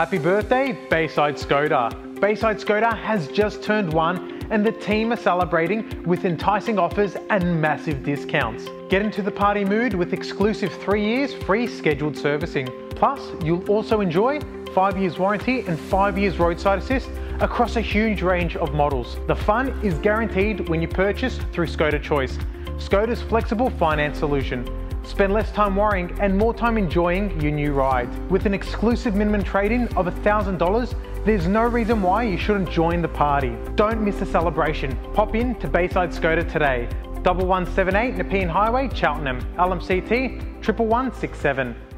Happy birthday, Bayside Skoda. Bayside Skoda has just turned one and the team are celebrating with enticing offers and massive discounts. Get into the party mood with exclusive three years free scheduled servicing. Plus, you'll also enjoy five years warranty and five years roadside assist across a huge range of models. The fun is guaranteed when you purchase through Skoda Choice, Skoda's flexible finance solution. Spend less time worrying and more time enjoying your new ride. With an exclusive minimum trade-in of $1,000, there's no reason why you shouldn't join the party. Don't miss the celebration. Pop in to Bayside Skoda today. 1178 Nepean Highway, Cheltenham, LMCT 11167.